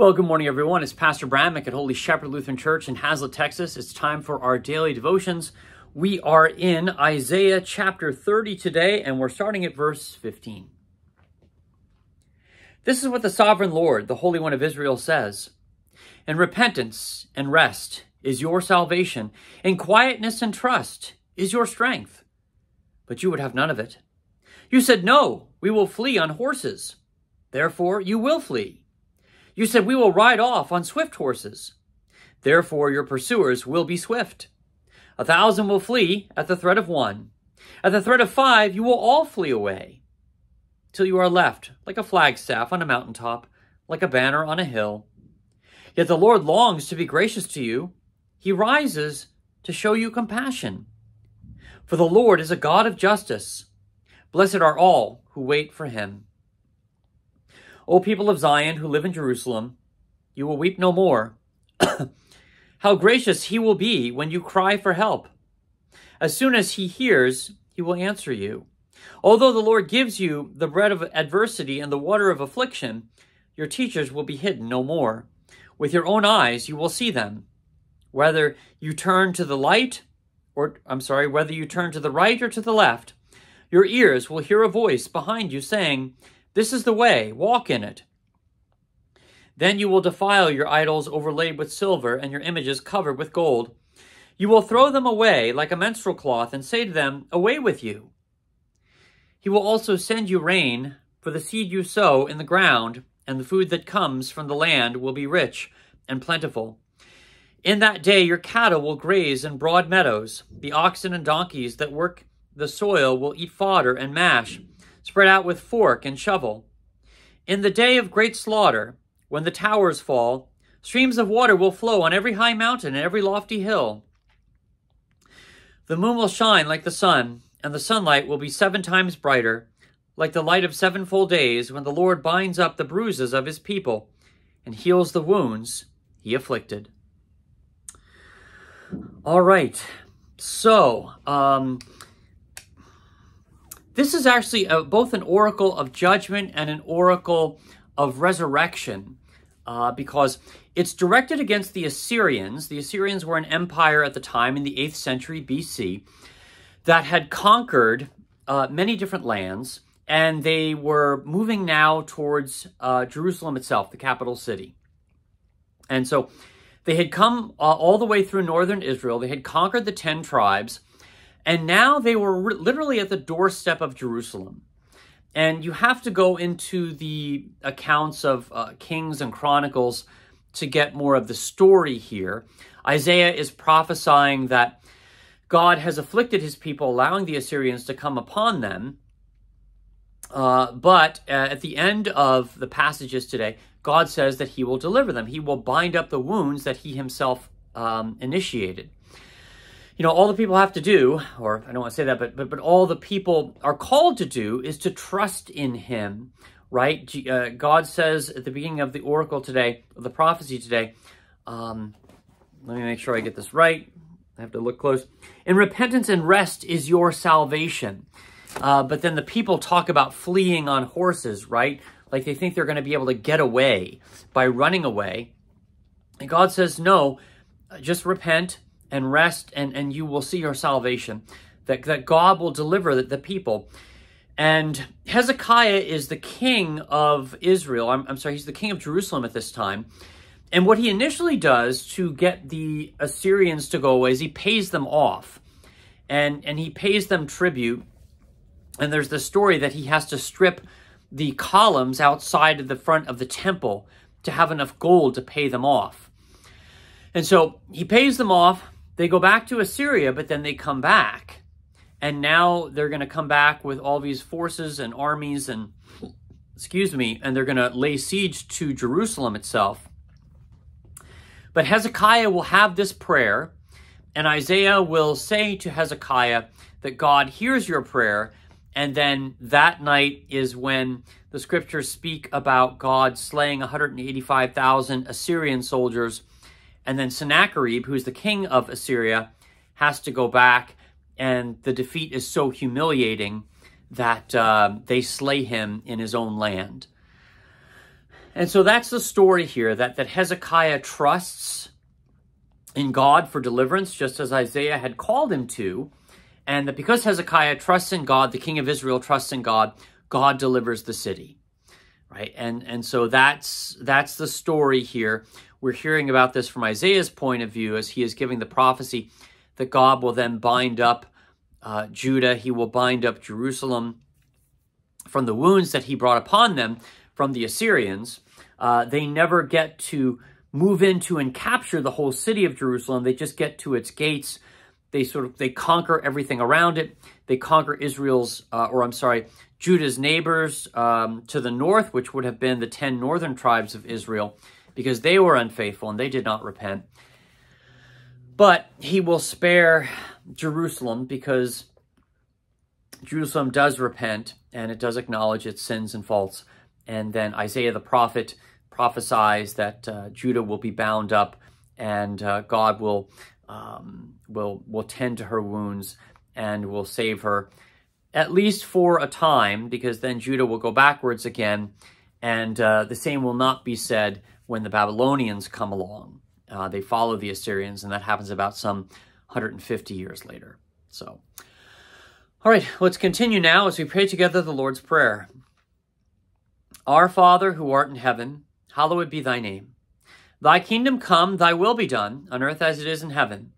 Well, good morning, everyone. It's Pastor Bradmick at Holy Shepherd Lutheran Church in Haslet, Texas. It's time for our daily devotions. We are in Isaiah chapter 30 today, and we're starting at verse 15. This is what the sovereign Lord, the Holy One of Israel, says And repentance and rest is your salvation, and quietness and trust is your strength. But you would have none of it. You said, No, we will flee on horses. Therefore, you will flee. You said, We will ride off on swift horses. Therefore, your pursuers will be swift. A thousand will flee at the threat of one. At the threat of five, you will all flee away, till you are left like a flagstaff on a mountaintop, like a banner on a hill. Yet the Lord longs to be gracious to you. He rises to show you compassion. For the Lord is a God of justice. Blessed are all who wait for him. O people of Zion who live in Jerusalem, you will weep no more. How gracious he will be when you cry for help. As soon as he hears, he will answer you. Although the Lord gives you the bread of adversity and the water of affliction, your teachers will be hidden no more. With your own eyes you will see them. Whether you turn to the light, or I'm sorry, whether you turn to the right or to the left, your ears will hear a voice behind you saying, this is the way, walk in it. Then you will defile your idols overlaid with silver and your images covered with gold. You will throw them away like a menstrual cloth and say to them, Away with you. He will also send you rain for the seed you sow in the ground, and the food that comes from the land will be rich and plentiful. In that day your cattle will graze in broad meadows. The oxen and donkeys that work the soil will eat fodder and mash spread out with fork and shovel. In the day of great slaughter, when the towers fall, streams of water will flow on every high mountain and every lofty hill. The moon will shine like the sun, and the sunlight will be seven times brighter, like the light of seven full days when the Lord binds up the bruises of his people and heals the wounds he afflicted. All right. So, um, this is actually a, both an oracle of judgment and an oracle of resurrection uh, because it's directed against the Assyrians. The Assyrians were an empire at the time in the 8th century BC that had conquered uh, many different lands, and they were moving now towards uh, Jerusalem itself, the capital city. And so they had come uh, all the way through northern Israel. They had conquered the 10 tribes and now they were literally at the doorstep of Jerusalem. And you have to go into the accounts of uh, Kings and Chronicles to get more of the story here. Isaiah is prophesying that God has afflicted his people, allowing the Assyrians to come upon them. Uh, but uh, at the end of the passages today, God says that he will deliver them. He will bind up the wounds that he himself um, initiated you know, all the people have to do, or I don't want to say that, but, but, but all the people are called to do is to trust in him, right? Uh, God says at the beginning of the oracle today, the prophecy today, um, let me make sure I get this right. I have to look close. In repentance and rest is your salvation. Uh, but then the people talk about fleeing on horses, right? Like they think they're going to be able to get away by running away. And God says, no, just repent and rest and, and you will see your salvation, that, that God will deliver the, the people. And Hezekiah is the king of Israel. I'm, I'm sorry, he's the king of Jerusalem at this time. And what he initially does to get the Assyrians to go away is he pays them off. And, and he pays them tribute. And there's the story that he has to strip the columns outside of the front of the temple to have enough gold to pay them off. And so he pays them off. They go back to Assyria, but then they come back. And now they're going to come back with all these forces and armies and, excuse me, and they're going to lay siege to Jerusalem itself. But Hezekiah will have this prayer, and Isaiah will say to Hezekiah that God hears your prayer. And then that night is when the scriptures speak about God slaying 185,000 Assyrian soldiers and then Sennacherib, who's the king of Assyria, has to go back, and the defeat is so humiliating that uh, they slay him in his own land. And so that's the story here that, that Hezekiah trusts in God for deliverance, just as Isaiah had called him to. And that because Hezekiah trusts in God, the king of Israel trusts in God, God delivers the city. Right? And and so that's that's the story here. We're hearing about this from Isaiah's point of view as he is giving the prophecy that God will then bind up uh, Judah, he will bind up Jerusalem from the wounds that he brought upon them from the Assyrians. Uh, they never get to move into and capture the whole city of Jerusalem. They just get to its gates. They sort of they conquer everything around it. They conquer Israel's, uh, or I'm sorry, Judah's neighbors um, to the north, which would have been the ten northern tribes of Israel, because they were unfaithful and they did not repent. But he will spare Jerusalem because Jerusalem does repent and it does acknowledge its sins and faults. And then Isaiah the prophet prophesies that uh, Judah will be bound up and uh, God will um, will will tend to her wounds and will save her at least for a time because then Judah will go backwards again and uh, the same will not be said when the Babylonians come along. Uh, they follow the Assyrians and that happens about some 150 years later. So, all right, let's continue now as we pray together the Lord's Prayer. Our Father who art in heaven, hallowed be thy name. Thy kingdom come, thy will be done, on earth as it is in heaven.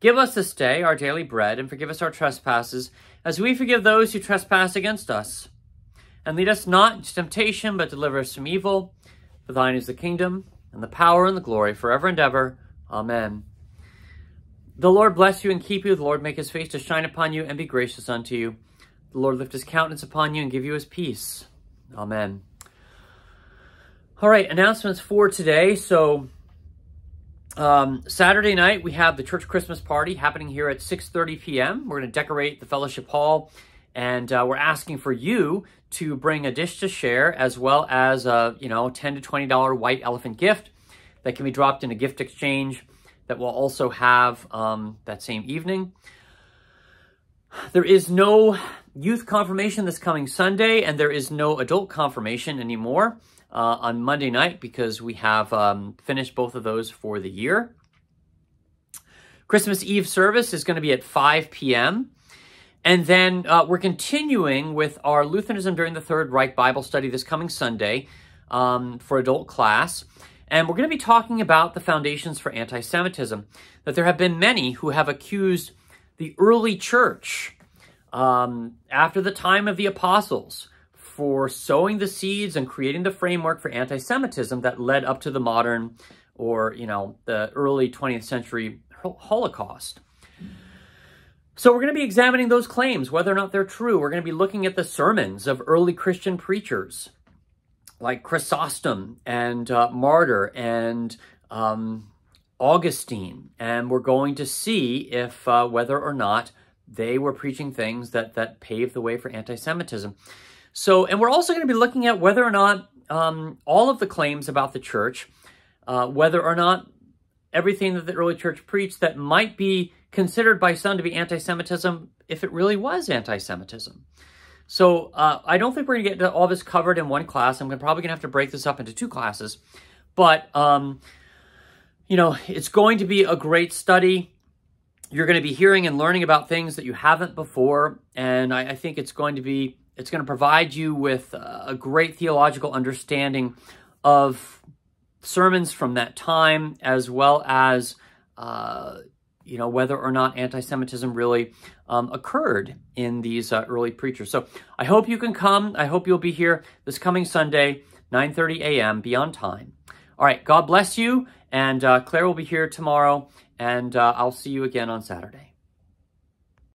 Give us this day our daily bread, and forgive us our trespasses, as we forgive those who trespass against us. And lead us not into temptation, but deliver us from evil. For thine is the kingdom, and the power, and the glory, forever and ever. Amen. The Lord bless you and keep you. The Lord make his face to shine upon you and be gracious unto you. The Lord lift his countenance upon you and give you his peace. Amen. All right, announcements for today. So um, Saturday night, we have the church Christmas party happening here at 6.30 p.m. We're going to decorate the fellowship hall, and uh, we're asking for you to bring a dish to share, as well as a you know 10 to $20 white elephant gift that can be dropped in a gift exchange that we'll also have um, that same evening. There is no youth confirmation this coming Sunday, and there is no adult confirmation anymore uh, on Monday night because we have um, finished both of those for the year. Christmas Eve service is going to be at 5 p.m. And then uh, we're continuing with our Lutheranism during the Third Reich Bible study this coming Sunday um, for adult class. And we're going to be talking about the foundations for anti Semitism. That there have been many who have accused the early church um, after the time of the apostles for sowing the seeds and creating the framework for anti-Semitism that led up to the modern or, you know, the early 20th century Holocaust. So we're going to be examining those claims, whether or not they're true. We're going to be looking at the sermons of early Christian preachers like Chrysostom and uh, Martyr and um, Augustine. And we're going to see if uh, whether or not they were preaching things that, that paved the way for anti-Semitism. So, and we're also going to be looking at whether or not um, all of the claims about the church, uh, whether or not everything that the early church preached that might be considered by some to be anti-Semitism, if it really was anti-Semitism. So uh, I don't think we're going to get all this covered in one class. I'm probably going to have to break this up into two classes. But, um, you know, it's going to be a great study. You're going to be hearing and learning about things that you haven't before. And I, I think it's going to be it's going to provide you with a great theological understanding of sermons from that time, as well as, uh, you know, whether or not anti-Semitism really um, occurred in these uh, early preachers. So I hope you can come. I hope you'll be here this coming Sunday, 9.30 a.m. Beyond Time. All right, God bless you, and uh, Claire will be here tomorrow, and uh, I'll see you again on Saturday.